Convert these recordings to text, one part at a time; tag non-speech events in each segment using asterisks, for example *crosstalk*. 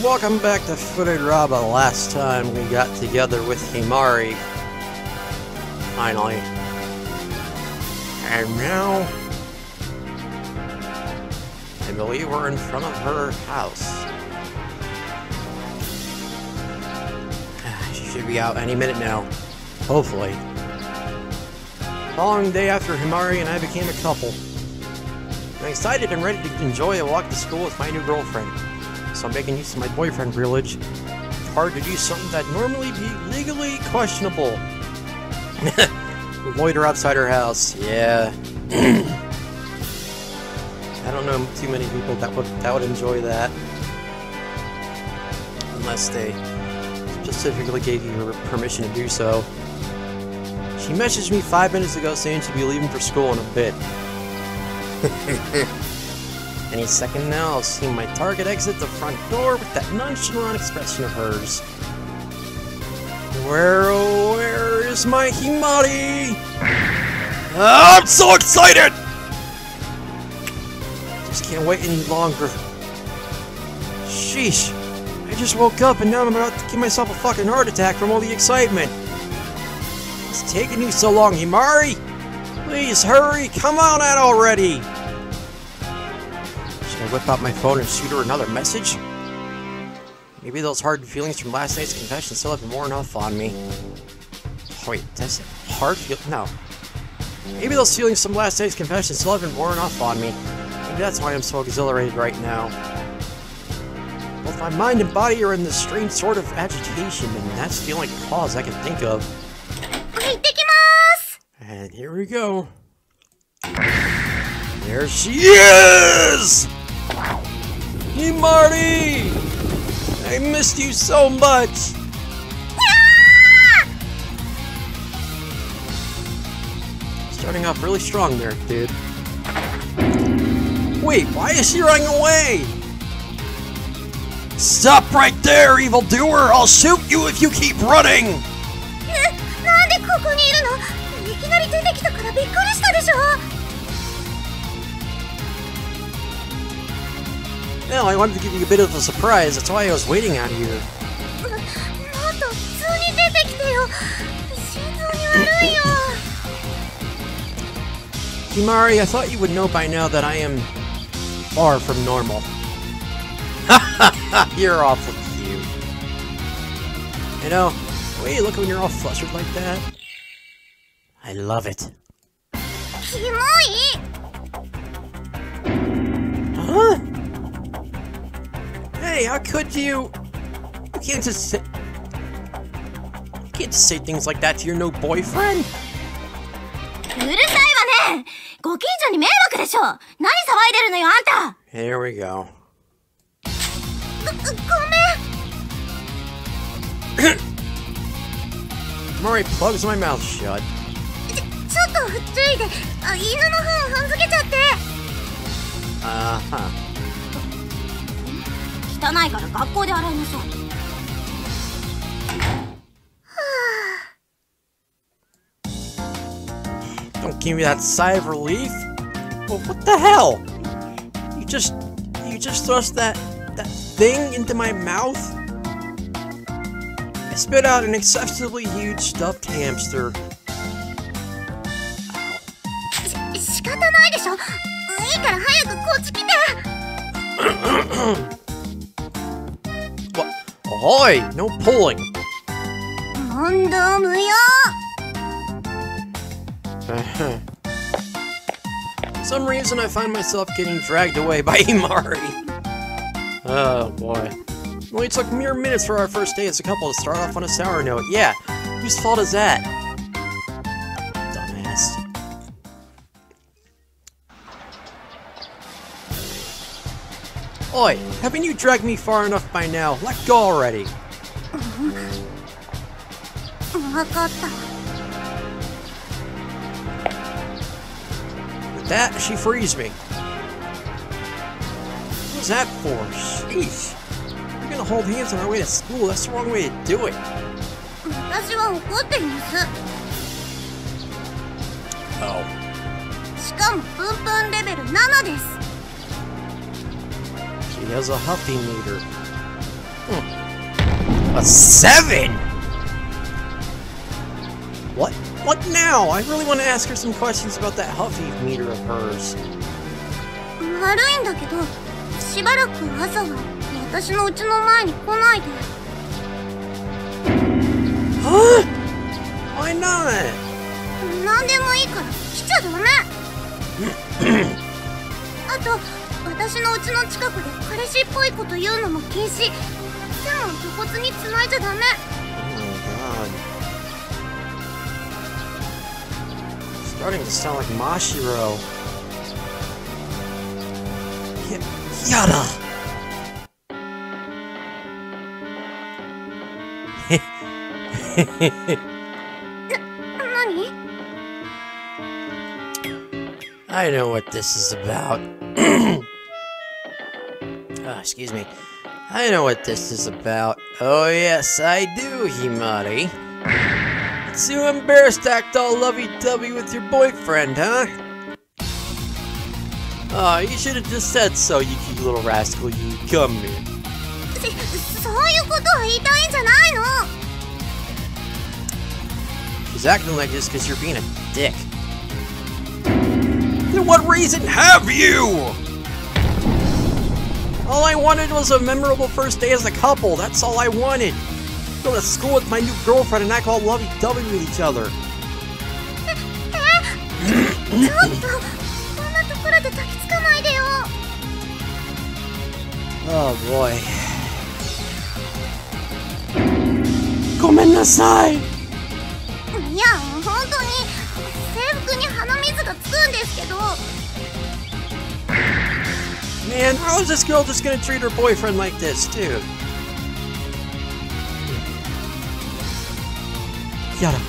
Welcome back to Fureraba. Last time we got together with Himari. Finally. And now... I believe we're in front of her house. *sighs* She should be out any minute now. Hopefully. Following day after Himari and I became a couple. I'm excited and ready to enjoy a walk to school with my new girlfriend. So I'm making use of my boyfriend privilege. It's hard to do something that normally be legally questionable. *laughs* Loiter outside her house, yeah. *clears throat* I don't know too many people that would that would enjoy that. Unless they specifically gave you permission to do so. She messaged me five minutes ago saying she'd be leaving for school in a bit. *laughs* Any second now, I'll see my target exit the front door with that nonchalant expression of hers. Where, where is my Himari? Ah, I'm so excited! Just can't wait any longer. Sheesh. I just woke up and now I'm about to give myself a fucking heart attack from all the excitement. It's taking you so long, Himari? Please hurry, come on out already! Whip out my phone and shoot her another message? Maybe those hard feelings from last night's confession still haven't worn off on me. Wait, that's hard feel? No. Maybe those feelings from last night's confession still haven't worn off on me. Maybe that's why I'm so exhilarated right now. Both my mind and body are in this strange sort of agitation, and that's the only cause I can think of. And here we go. There she is! Hey, Marty! I missed you so much! Starting off really strong there, dude. Wait, why is she running away? Stop right there, evildoer! I'll shoot you if you keep running! *laughs* なんでここにいるのいきなり出てきたからびっくりしたでしょ No, I wanted to give you a bit of a surprise. That's why I was waiting out here. Himari, I thought you would know by now that I am far from normal. *laughs* you're awful cute. You know, Wait, look when you're all flustered like that, I love it. Kimoi! Huh? Hey, how could you? You can't just say. You can't just say things like that to your new boyfriend. うるさいわねご近所に迷惑でしょ何騒いでるのよあんた Here we go. ごごめ*coughs* ん Murray plugs my mouth shut. ちょちょっと注意であ犬の糞踏んづけちゃって Uh huh. 汚いから学校で洗いなさい Don't give me that sigh of relief. Well, what the hell? You just, you just thrust that, that thing into my mouth? I spit out an excessively huge stuffed hamster. し仕方ないでしょいいから早くこっち来て What? *laughs* Ahoy! No pulling. Uh-huh. some reason I find myself getting dragged away by *laughs* Himari. Oh boy. It only took mere minutes for our first day as a couple to start off on a sour note. Yeah, whose fault is that? Oi, haven't you dragged me far enough by now? Let go already. 分かった With that, she frees me. What's that for? Sheesh. We're gonna hold hands on our way to school. That's the wrong way to do it. 私は怒っています Oh. しかもプンプンレベル7です She has a huffy meter. Hmm. A seven? What? What now? I really want to ask her some questions about that Huffy meter of hers. 悪いんだけどしばらく朝は私の家の前に来ないで Huh? Why not? 何でもいいから来ちゃダメあと *clears throat* 私の家の近くで彼氏っぽいこと言うのも禁止。キャンを露に繋いじゃダメ。おおおおおおおおおおお I know what this is about. *clears throat* Ah, excuse me. I know what this is about. Oh yes, I do, Himari. It's you embarrassed to act all lovey-dovey with your boyfriend, huh? Oh, you should have just said so, you cute little rascal, you come here. せ*laughs* そういうことを言いたいんじゃないの She's acting like this because you're being a dick. Then what reason have you? All I wanted was a memorable first day as a couple. That's all I wanted. Go to school with my new girlfriend and act all lovey-dovey with each other. ちょっとこんなところで抱きつかないでよ Oh boy. Gomennasai! いや本当に制服に鼻水がつくんですけど Man, how is this girl just gonna treat her boyfriend like this, too? Yada.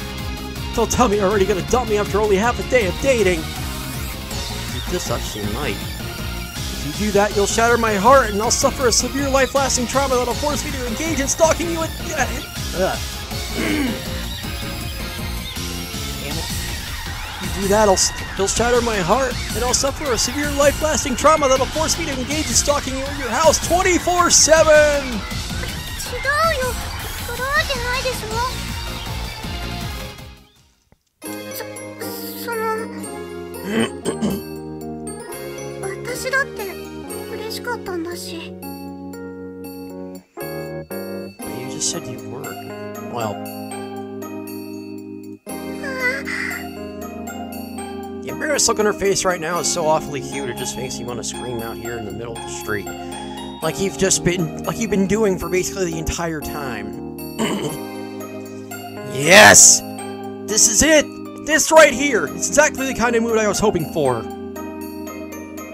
Don't tell me you're already gonna dump me after only half a day of dating. This she might. If you do that, you'll shatter my heart, and I'll suffer a severe life-lasting trauma that'll force me to engage in stalking you. And... *clears throat* do that, I'll, you'll shatter my heart, and I'll suffer a severe life-lasting trauma that'll force me to engage in stalking you in your house 24-7! The embarrassed look on her face right now is so awfully cute, it just makes you want to scream out here in the middle of the street. Like you've just been, like you've been doing for basically the entire time. *coughs* yes! This is it! This right here! It's exactly the kind of mood I was hoping for.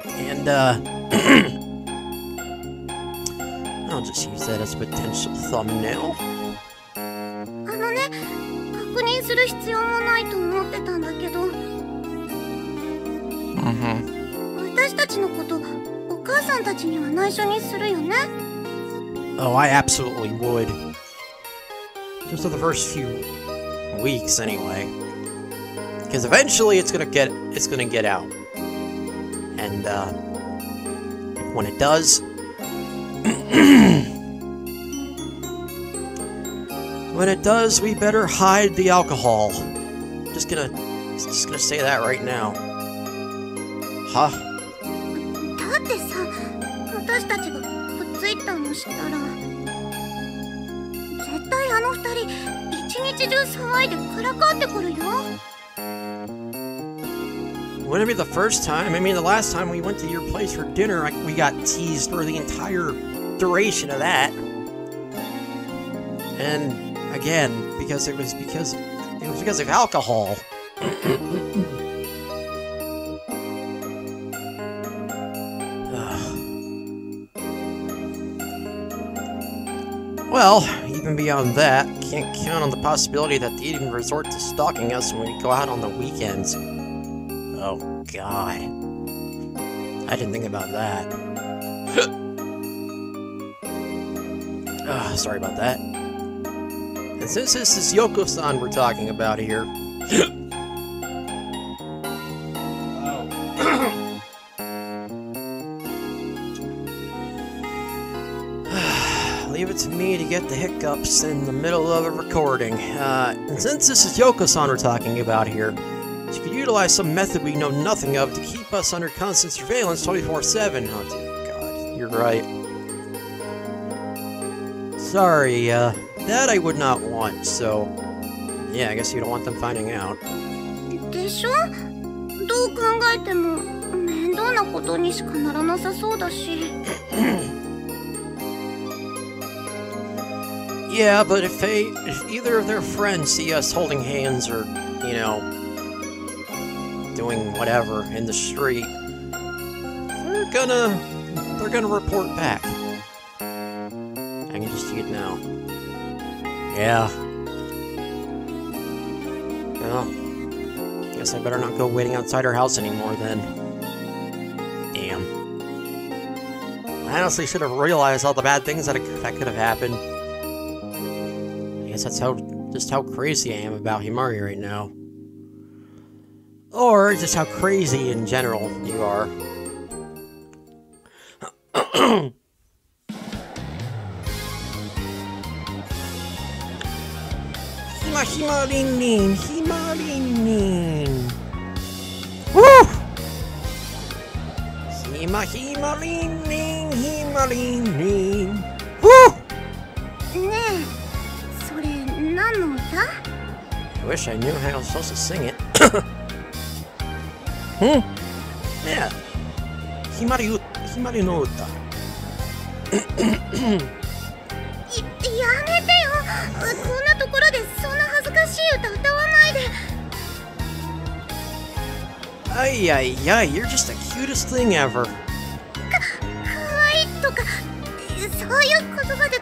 And, uh... *coughs* I'll just use that as a potential thumbnail. あのね確認する必要もないと思ってた 私たちのことお母さんたちには内緒にするよね Oh, I absolutely would. Just for the first few weeks, anyway. Because eventually it's gonna get it's gonna get out. And uh when it does *clears throat* When it does, we better hide the alcohol. Just gonna just gonna say that right now. Huh? だってさ私たちがくっついたの知ったら絶対あの二人一日中騒いでからかってくるよ Wouldn't it be the first time? I mean, the last time we went to your place for dinner, I, we got teased for the entire duration of that. And again, because it was because it was because of alcohol. *clears throat* well, even beyond that, can't count on the possibility that they'd even resort to stalking us when we go out on the weekends. Oh, God. I didn't think about that. *coughs* Ah, sorry about that. And since this is Yoko-san we're talking about here... me to get the hiccups in the middle of a recording. Uh, and since this is Yoko-san we're talking about here, she could utilize some method we know nothing of to keep us under constant surveillance 24-7. Oh, dear God, you're right. Sorry, uh, that I would not want, so... Yeah, I guess you don't want them finding out. でしょどう考えても面倒なことにしかならなさそうだし *laughs* Yeah, but if they, if either of their friends see us holding hands or, you know, doing whatever in the street, they're gonna, they're gonna report back. I can just see it now. Yeah. Well, guess I better not go waiting outside her house anymore then. Damn. I honestly should have realized all the bad things that, that could have happened guess that's how just how crazy I am about Himari right now. Or just how crazy in general you are. Hima Himarinin, Himarinin. Woo! Hima Himarinin, Himarinin. Woo! 何の歌 I wish I knew how I was supposed to sing it. hmm? Yeah. Himari, Himari no uta. いやめてよこんなところでそんな恥ずかしい歌歌わないで Ay, ay, ay, you're just the cutest thing ever. かわいいとかそういう言葉で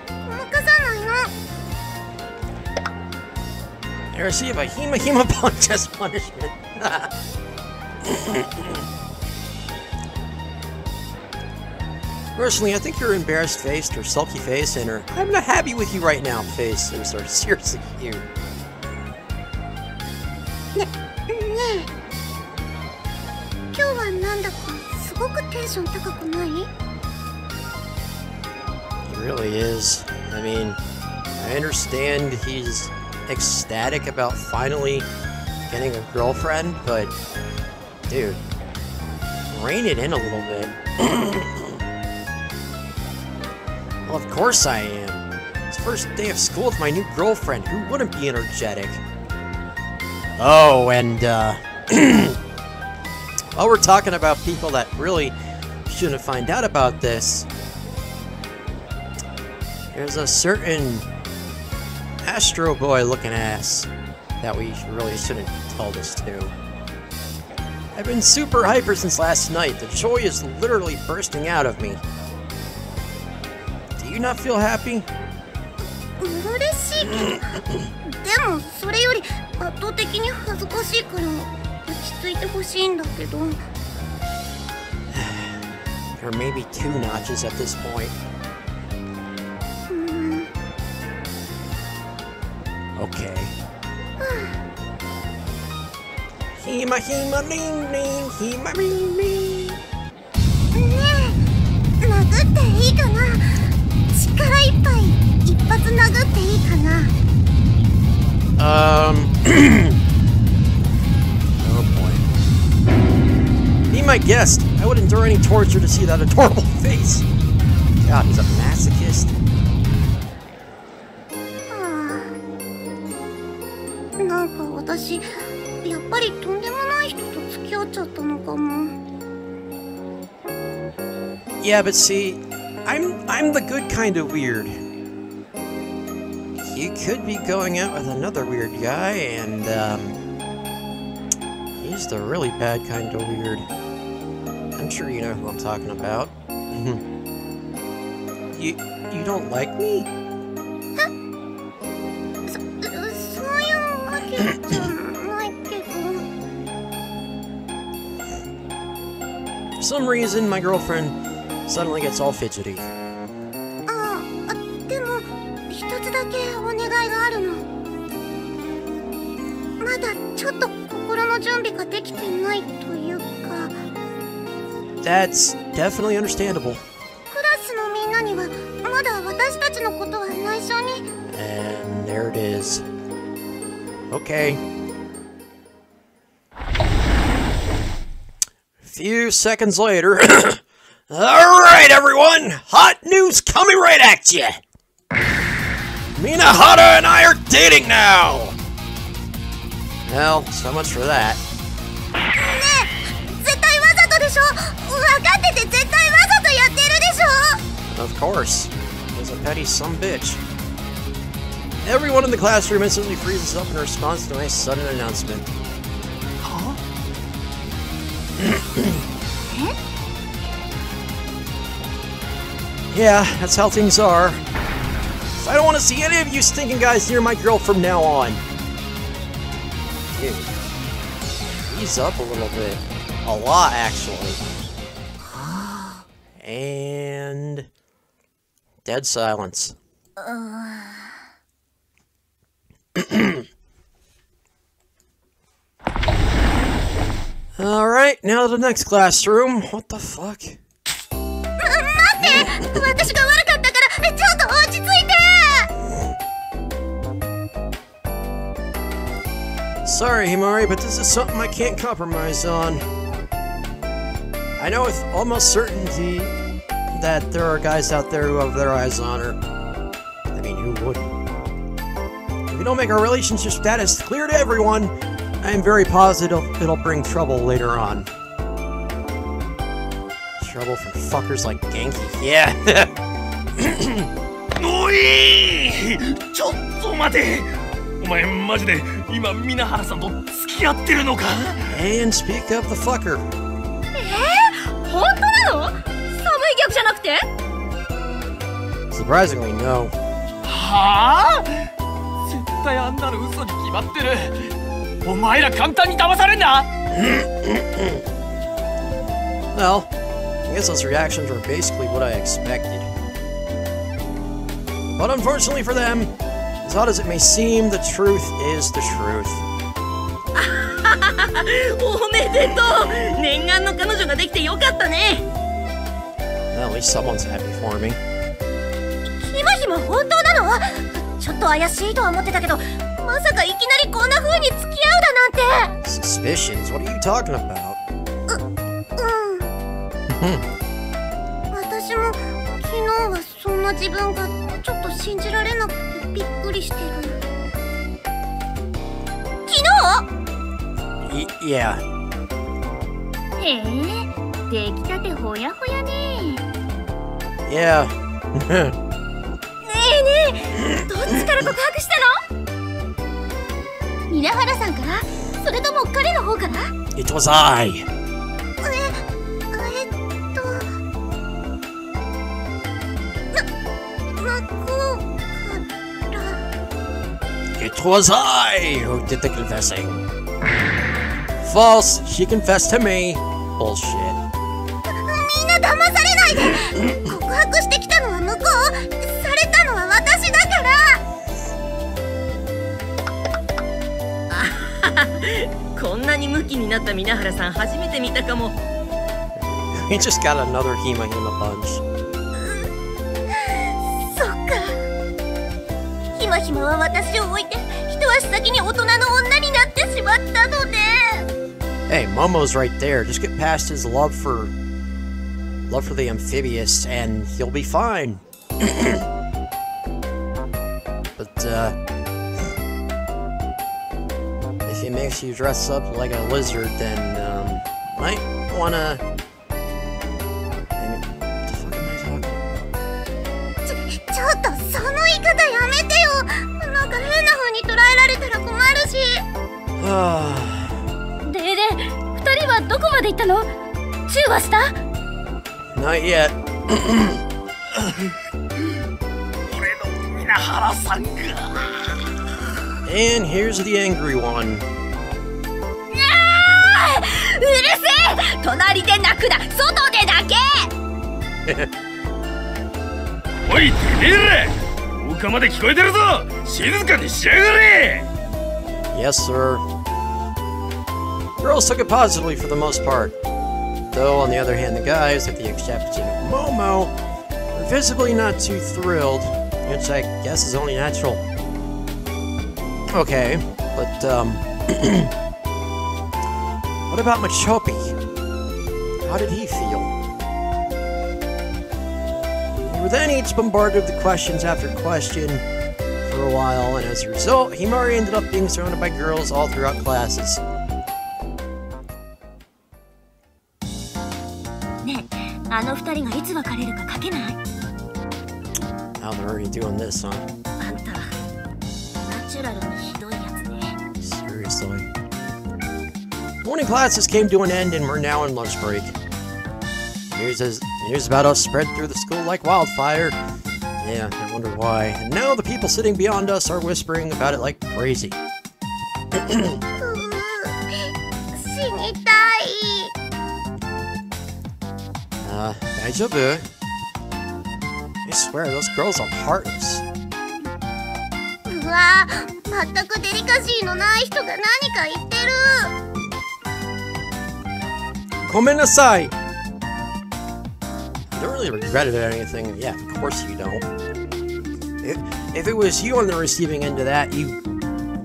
I of a Hema Hema Punch as *laughs* punishment. Personally, I think your embarrassed face, or sulky face, and her I'm not happy with you right now face is *laughs* are seriously cute. He really is. I mean, I understand he's ecstatic about finally getting a girlfriend, but dude, rein it in a little bit. *coughs* well, of course I am. It's first day of school with my new girlfriend. Who wouldn't be energetic? Oh, and uh, *clears throat* while we're talking about people that really shouldn't find out about this, there's a certain Astro Boy looking ass that we really shouldn't tell this to. I've been super hyper since last night. The joy is literally bursting out of me. Do you not feel happy? 嬉しいけどでもそれより圧倒的に恥ずかしいから落ち着いてほしいんだけど *coughs* *sighs* Or maybe two notches at this point. Okay. Hima hima ring ring, hima ring ring. ねえ殴っていいかな力いっぱい一発殴っていいかな Um. *clears throat* oh boy. Be my guest. I would endure any torture to see that adorable *laughs* face. God, he's a masochist. Yeah, but see, I'm I'm the good kind of weird. You could be going out with another weird guy, and um, he's the really bad kind of weird. I'm sure you know who I'm talking about. *laughs* you you don't like me? *clears throat* For some reason, my girlfriend suddenly gets all fidgety. Ah, uh, That's definitely understandable. And there it is. Okay. Few seconds later. *coughs* All right, everyone, hot news coming right at you. Minahara and I are dating now. Well, so much for that. Mm, of course. He's a petty some bitch. Everyone in the classroom instantly freezes up in response to my sudden announcement. Huh? *clears throat* yeah, that's how things are. So I don't want to see any of you stinking guys near my girl from now on. Dude. Ease up a little bit. A lot, actually. *gasps* And... Dead silence. *clears throat* Alright, now to the next classroom. What the fuck? 待って私が悪かったからちょっと落ち着いて *laughs* Sorry, Himari, but this is something I can't compromise on. I know with almost certainty that there are guys out there who have their eyes on her. I mean, who wouldn't? If we don't make our relationship status clear to everyone, I am very positive it'll bring trouble later on. Trouble from fuckers like Genki. Yeah. おいちょっと待てお前マジで今皆原さんと付き合ってるのか and speak of the fucker. 本当なの寒い逆じゃなくて Surprisingly, no. はあ絶対あんなの嘘に決まってるお前ら簡単に騙されんな Well, I guess those reactions were basically what I expected. But unfortunately for them, as odd as it may seem, the truth is the truth. *laughs* おめでとう念願の彼女ができてよかったね At least someone's happy for me. ひまひま本当なのちょっと怪しいとは思ってたけどまさかいきなりこんな風に付き合うだなんて Suspicions? What are you talking about? うん私も昨日はそんな自分がちょっと信じられなくてびっくりしてる。昨日？Y- yeah. へえ出来たてほやほやね。Yeah. ねえねえどっちから告白したの？皆原さんから？それとも彼の方から？it was I. It was I who did the confessing. False. She confessed to me. Bullshit. みんな騙されないで告白してきたのは向こうされたのは私だからこんなにムキになった皆原さん初めて見たかも We just got another Hema Hema bunch. そっかひまひまは私を置いて一足先に大人の女になってしまったのね Hey, Momo's right there. Just get past his love for love for the amphibious, and you'll be fine. *clears throat* but uh, if he makes you dress up like a lizard, then um, might wanna. でで二人はどこまで行ったの？チューはした？Not yet. 俺の皆原さんが。And here's the angry one. うるせえ！隣で泣くな。外で泣け！*laughs* おいてめえら！廊下まで聞こえてるぞ！静かにしやがれ！Yes, sir. Girls took it positively for the most part. Though, on the other hand, the guys, like the exception of Momo, were visibly not too thrilled which I guess is only natural. Okay, but, um... *clears throat* what about Machopi? How did he feel? We were then each bombarded with questions after question for a while, and as a result, Himari ended up being surrounded by girls all throughout classes. doing this, huh? Seriously. Morning classes came to an end and we're now in lunch break. News, is, news about us spread through the school like wildfire. Yeah, I wonder why. And now the people sitting beyond us are whispering about it like crazy. *clears throat* uh swear, those girls are heartless. うわ全くデリカシーのない人が何か言ってる Komenasai! I don't really regret it or anything. Yeah, of course you don't. If, if it was you on the receiving end of that, you...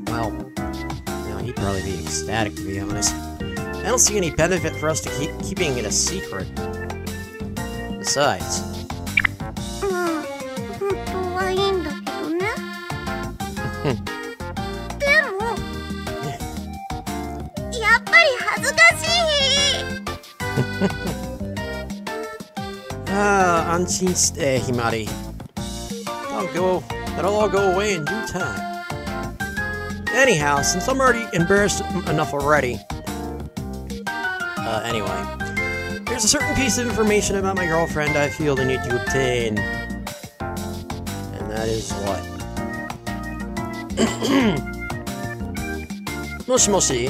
Well, you know, you'd probably be ecstatic, to be honest. I don't see any benefit for us to keep keeping it a secret. Besides, Anshin stay, Himari. I'll go. That'll all go away in due time. Anyhow, since I'm already embarrassed enough already. Uh, anyway. There's a certain piece of information about my girlfriend I feel the need to obtain. And that is what? *clears throat* Moshi Moshi,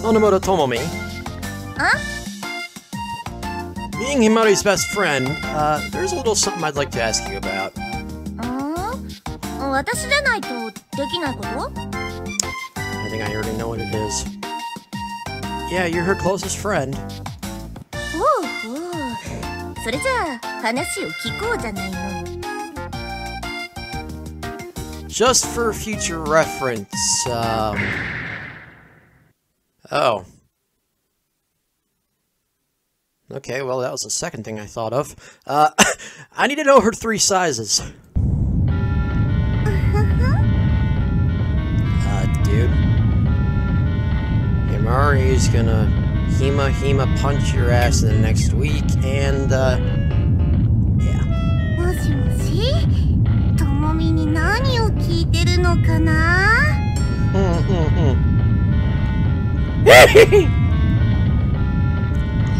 Nonomura Tomomi. Being Himari's best friend, uh, there's a little something I'd like to ask you about. あ私でないとできないこと I think I already know what it is. Yeah, you're her closest friend. ほうほうそれじゃあ話を聞こうじゃないの Just for future reference, um... Oh. Okay, well, that was the second thing I thought of. Uh, *laughs* I need to know her three sizes. Uh, dude. Himari's gonna Hema Hema punch your ass in the next week, and, uh... Yeah. もしもしともみに何を聞いてるのかな *laughs*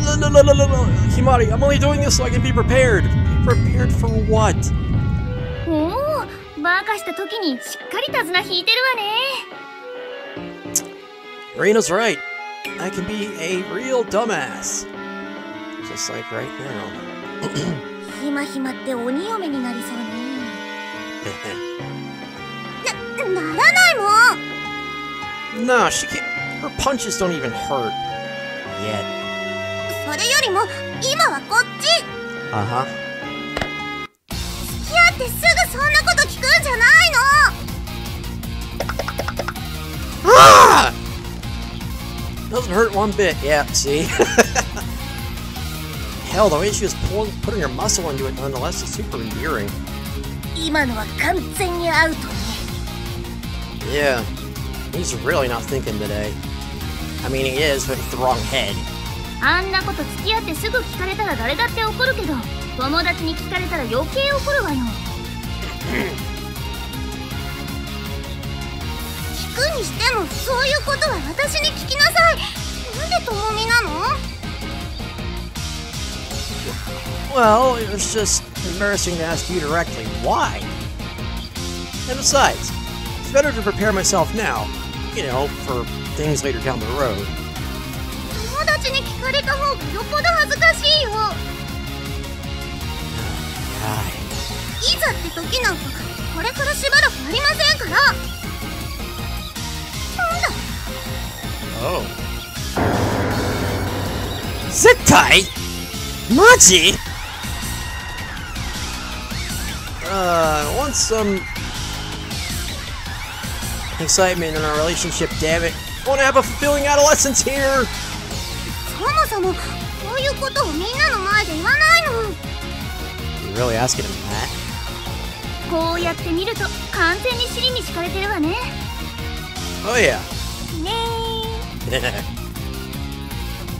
no, no, no, no, no, no, Himari, I'm only doing this so I can be prepared. Be prepared for what? おおバカした時にしっかり手綱引いてるわね Reina's right. I can be a real dumbass. Just like right now. *clears throat* ひまひまって鬼嫁になりそうねなならないもん no, *laughs* she can't. Her punches don't even hurt. Yet. それよりも今はこっち Uh huh. 付き合ってすぐそんなこと聞くんじゃないの Ah! Doesn't hurt one bit. Yeah, see? *laughs* Hell, the way she was pulling, putting her muscle into it nonetheless is super endearing. 今のは完全にアウトね Yeah, he's really not thinking today. I mean, he is, but with the wrong head. あんなこと付き合ってすぐ聞かれたら誰だって怒るけど友達に聞かれたら余計怒るわよ聞くにしてもそういうことは私に聞きなさいなんでともみなの Well, it was just embarrassing to ask you directly. Why? And besides, it's better to prepare myself now, you know, for things later down the road. 友達に聞かれた方がよっぽど恥ずかしいよ.いざって時なんかこれからしばらくありませんからなんだ Oh. Zettai? Machi? Uh, want some excitement in our relationship, damn it. Want to have a fulfilling adolescence here! そもそもこういうことをみんなの前で言わないの You really asking him that? こうやって見ると完全に尻に敷かれてるわね Oh yeah. ね *laughs*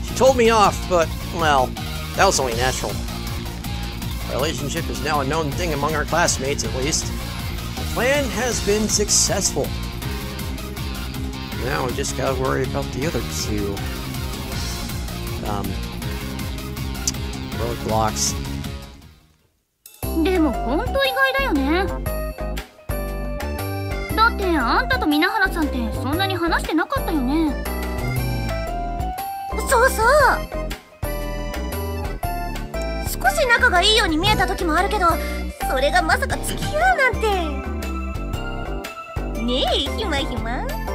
she told me off, but, well, that was only natural. Our relationship is now a known thing among our classmates, at least. The plan has been successful. Now we just gotta worry about the other two. Um, roadblocks. でもほんと意外だよね。だってあんたと皆原さんってそんなに話してなかったよね。そうそう。少し仲がいいように見えた時もあるけどそれがまさか付き合うなんて。ねえひまひま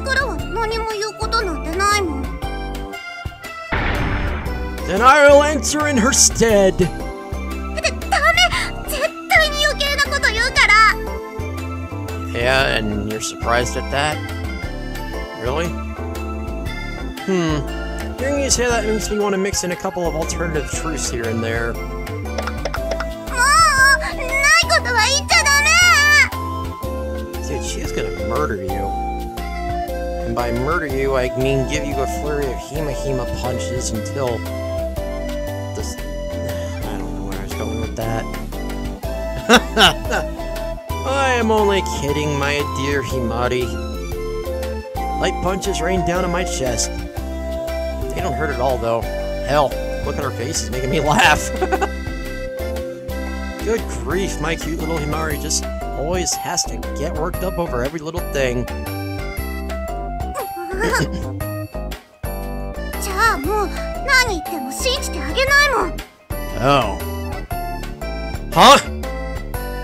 私からは何も言うことなんてないもん Then I'll answer in her stead. でダメ絶対に余計なこと言うから Yeah, and you're surprised at that? Really? Hmm. Hearing you say that makes me want to mix in a couple of alternative truths here and there. もうないことは言っちゃダメ Dude, she's gonna murder you. And by murder you, I mean give you a flurry of Hema Hema punches until. This. I don't know where I was going with that. *laughs* I am only kidding, my dear Himari. Light punches rain down on my chest. They don't hurt at all, though. Hell, look at her face, it's making me *laughs* laugh. Good grief, my cute little Himari just always has to get worked up over every little thing. *laughs* じゃあもう何言っても信じてあげないもん Oh. Huh?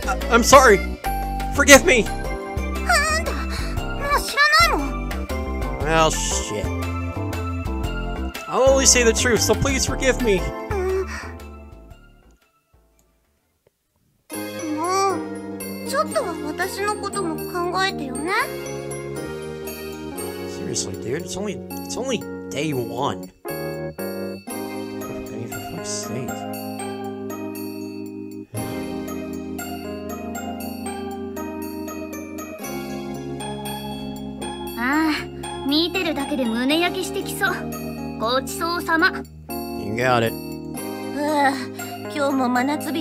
I- I'm sorry. Forgive me. なんだもう知らないもん Well, shit. I'll only say the truth, so please forgive me.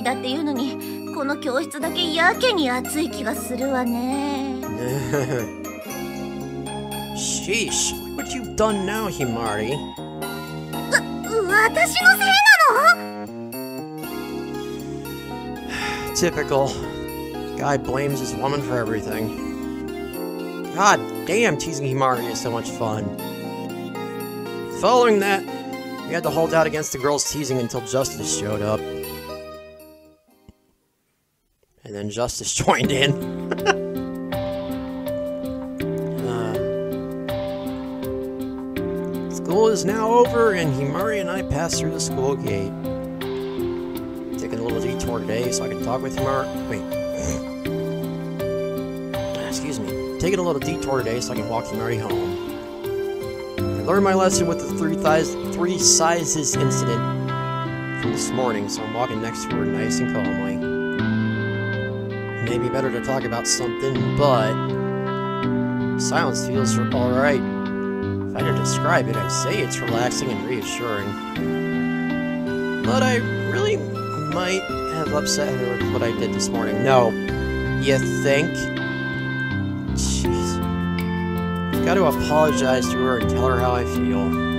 だっていうのにこの教室だけやけに暑い気がするわね Sheesh, what you've done now, Himari. 私のせいなの Typical. Guy blames his woman for everything. God damn, teasing Himari is so much fun. Following that, we had to hold out against the girls' teasing until Justice showed up. Then Justice *laughs* joined in. Uh, school is now over, and Himari and I passed through the school gate. Taking a little detour today so I can talk with Himari. Wait. *clears throat* Excuse me. Taking a little detour today so I can walk Himari home. I learned my lesson with the three, thighs, three sizes incident from this morning, so I'm walking next to her nice and calmly. Maybe better to talk about something, but silence feels alright. If I had to describe it, I'd say it's relaxing and reassuring. But I really might have upset her with what I did this morning. No. You think? Jeez. Gotta apologize to her and tell her how I feel.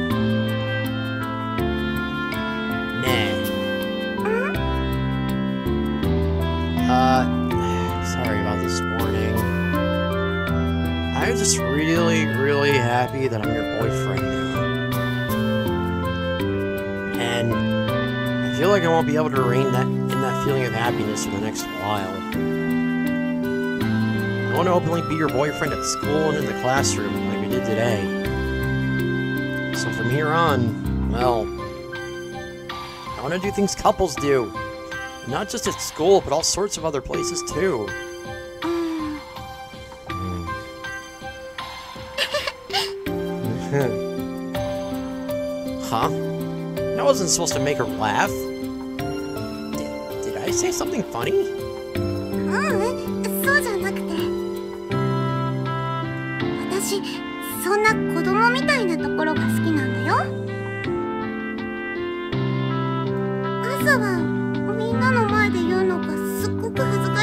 Just really, really happy that I'm your boyfriend now. And I feel like I won't be able to reign that in that feeling of happiness for the next while. I want to openly be your boyfriend at school and in the classroom like we did today. So from here on, well, I want to do things couples do. Not just at school, but all sorts of other places too.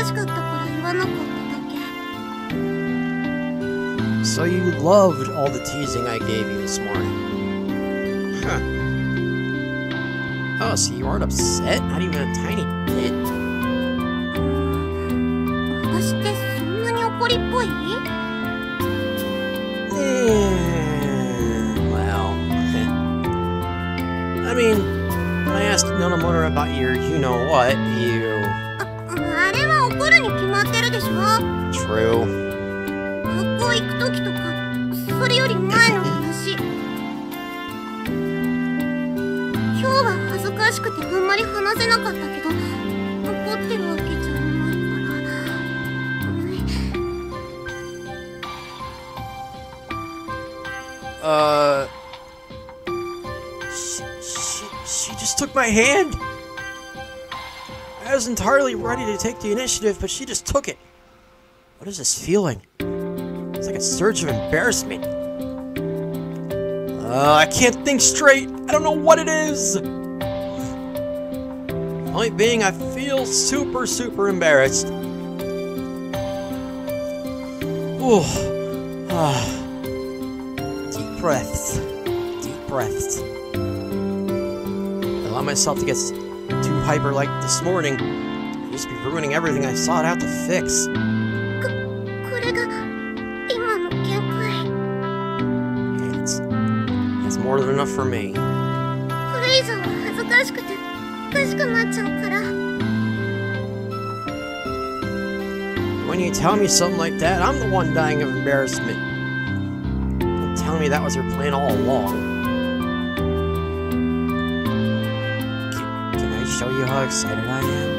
しかったから言わなかっただけ So you loved all the teasing I gave you this morning. Huh. Oh, so you aren't upset? Not even a tiny bit? 私ってそんなに怒りっぽい Eh, well, I mean, when I asked Nonomura about your you-know-what, you... ああれは怒るに決まってるでしょ True. 学校行く時とかそれより くてあんまり話せなかったけど怒ってるわけじゃないから Uh... She, she, she just took my hand! I was entirely ready to take the initiative, but she just took it. What is this feeling? It's like a surge of embarrassment. Uh, I can't think straight. I don't know what it is. Point being, I feel super, super embarrassed. Ooh. Ah. Deep breaths. Deep breaths. I allow myself to get s- too hyper like this morning. I used to be ruining everything I sought out to fix. これが今の限界 It's, it's more than enough for me. これ以上は恥ずかしくておか しくなっちゃうから When you tell me something like that, I'm the one dying of embarrassment. Don't tell me that was your plan all along. Can, can I show you how excited I am?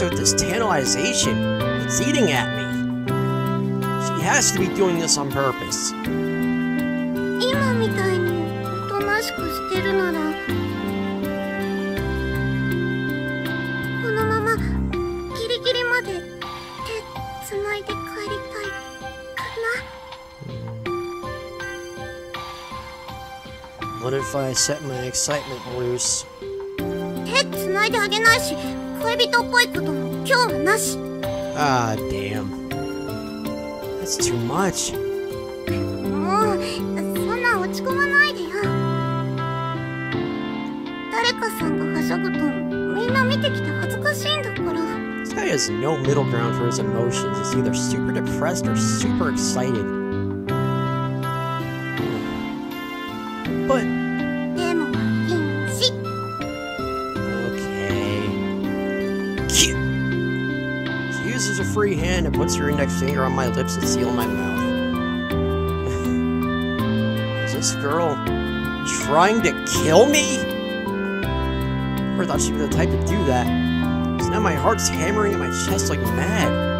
What is with this tantalization? It's eating at me. She has to be doing this on purpose. 今みたいにおとなしくしてるならこのままギリギリまで手つないで帰りたいか What if I set my excitement loose? な手つないであげないし 恋人っぽいことも今日はなし Ah, damn. That's too much. もうそんな落ち込まないでよ誰かさんがはしゃぐとみんな見てきて恥ずかしいんだから This guy has no middle ground for his emotions. He's either super depressed or super excited. But, free hand and puts her index finger on my lips and seal my mouth. *laughs* Is this girl trying to kill me? Never thought she'd be the type to do that. So now my heart's hammering in my chest like mad.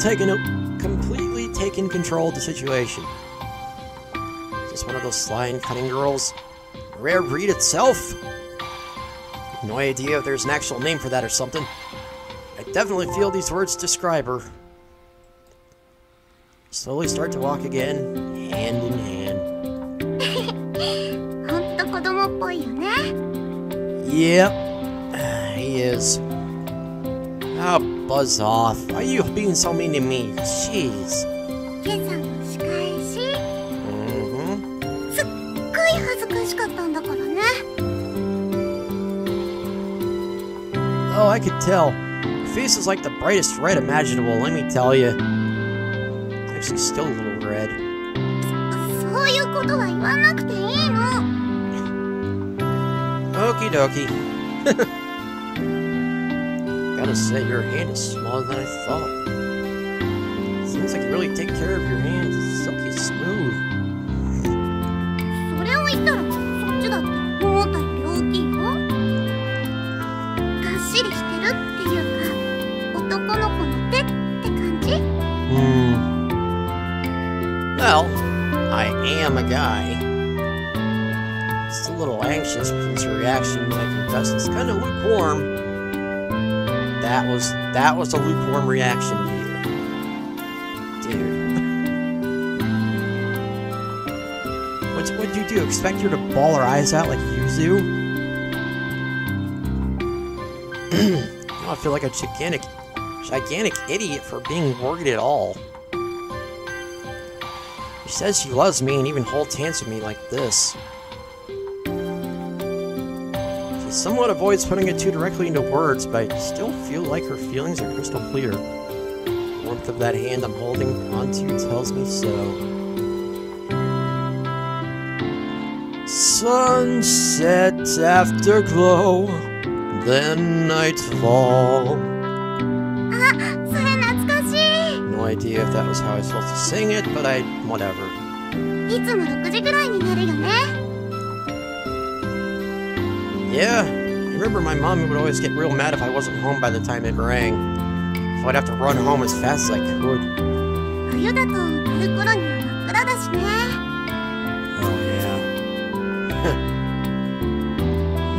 taken completely taken control of the situation. Just one of those sly and cunning girls. Rare breed itself. No idea if there's an actual name for that or something. I definitely feel these words describe her. Slowly start to walk again, hand in hand. *laughs* yep, he is. Oh buzz off. Why are you being so mean to me? Jeez. Mm-hmm. Oh, I could tell. Your face is like the brightest red imaginable, let me tell you. It's actually still a little red. Okie dokie Gotta say, your hand is smaller than I thought. Seems like you really take care of your hands. It's silky smooth. それを言ったらそっちだって思ったより大きいよがっしりしてるっていうか男の子の手って感じ Hmm. Well, I am a guy. Just a little anxious since her reaction to my confession is kind of lukewarm. That was that was a lukewarm reaction to you, dude. What's what'd you do? Expect her to bawl her eyes out like Yuzu? now *clears throat* oh, I feel like a gigantic gigantic idiot for being worried at all. She says she loves me and even holds hands with me like this She somewhat avoids putting it too directly into words, but I still feel like her feelings are crystal clear. The warmth of that hand I'm holding onto tells me so. Sunset afterglow, then nightfall. あそれ懐かし No idea if that was how I was supposed to sing it, but I. whatever. いいつも6時ぐらいになるよね yeah, I remember my mom would always get real mad if I wasn't home by the time it rang. So I'd have to run home as fast as I could. Oh yeah.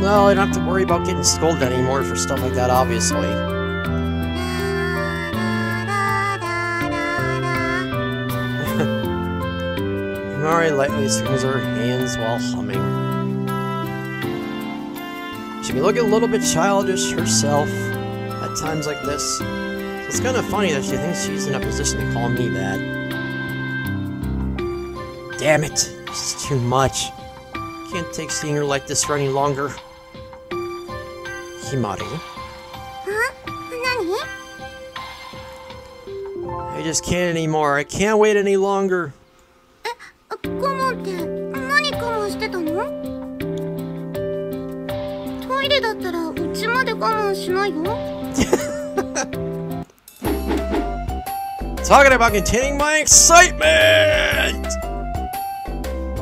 *laughs* well, I don't have to worry about getting scolded anymore for stuff like that, obviously. *laughs* Mari lightly swings her hands while She can look a little bit childish herself at times like this. So it's kind of funny that she thinks she's in a position to call me that. Damn it! This is too much. Can't take seeing her like this for any longer. Himari. Huh? I just can't anymore. I can't wait any longer. ま*laughs* で我慢しないよ Talking about containing my excitement!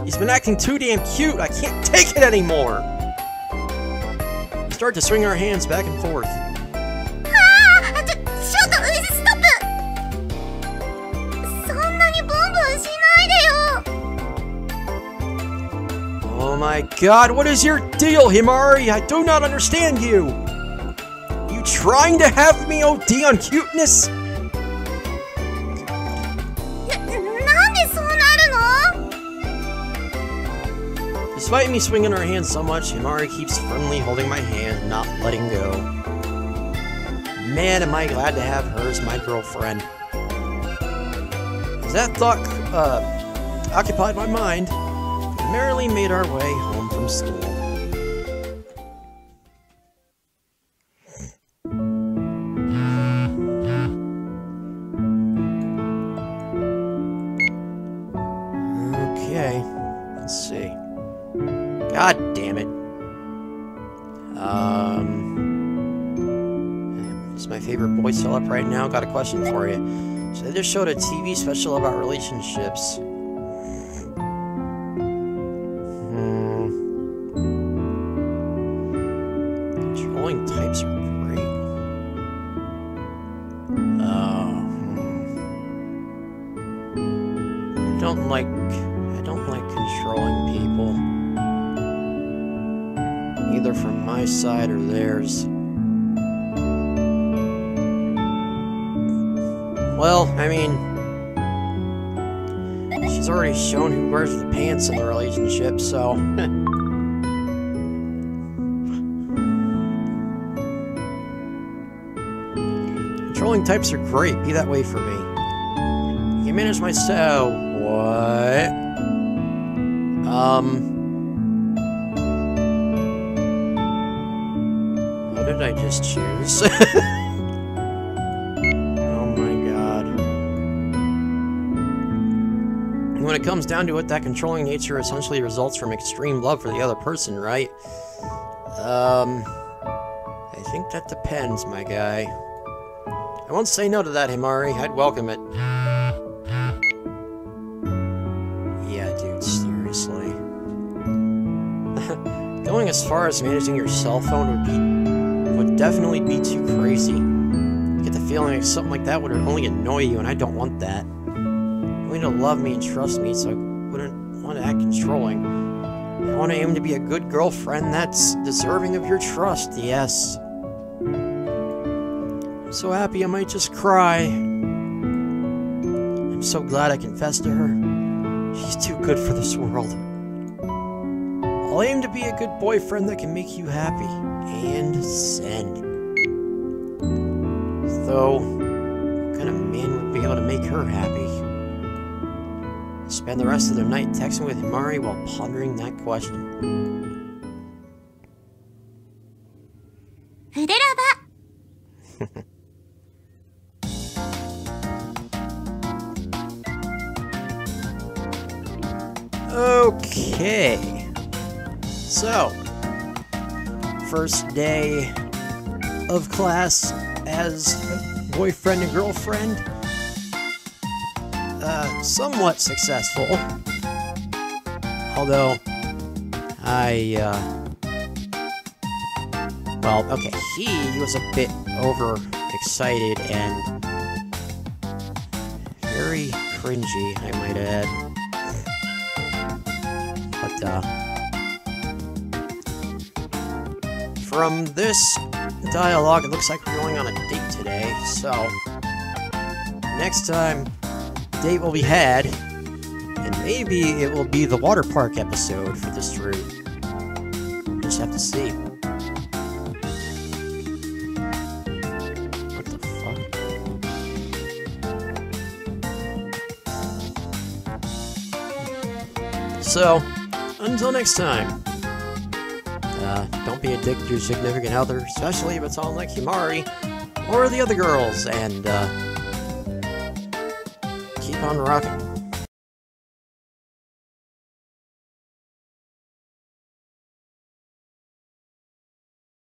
He's been acting too damn cute. I can't take it anymore. We start to swing our hands back and forth. あちょちょっとストップそんなにブンブンしないでよ Oh my god, what is your deal, Himari? I do not understand you. trying to have me OD on cuteness? Despite me swinging her hand so much, Himari keeps firmly holding my hand, not letting go. Man, am I glad to have her as my girlfriend. As that thought uh, occupied my mind, we merrily made our way home from school. Right now? Got a question for you. So they just showed a TV special about relationships. Types are great, be that way for me. You manage my so. What? Um. What did I just choose? *laughs* oh my god. When it comes down to it, that controlling nature essentially results from extreme love for the other person, right? Um... I think that depends, my guy. I won't say no to that, Himari. I'd welcome it. Yeah, dude, seriously. *laughs* Going as far as managing your cell phone would be would definitely be too crazy. I get the feeling like something like that would only annoy you, and I don't want that. You need to love me and trust me, so I wouldn't want to act controlling. I want to aim to be a good girlfriend that's deserving of your trust, yes. So happy I might just cry. I'm so glad I confessed to her. She's too good for this world. I'll aim to be a good boyfriend that can make you happy. And send. Though, what kind of man would be able to make her happy? Spend the rest of the night texting with Himari while pondering that question. Okay. So, first day of class as boyfriend and girlfriend. Uh, somewhat successful. Although, I, uh, well, okay, he was a bit overexcited and very cringy, I might add. From this dialogue, it looks like we're going on a date today, so next time, date will be had, and maybe it will be the water park episode for this route. we Just have to see. What the fuck? So, until next time, uh, don't be a dick to your significant other, especially if it's all like Himari or the other girls, and uh, keep on rocking.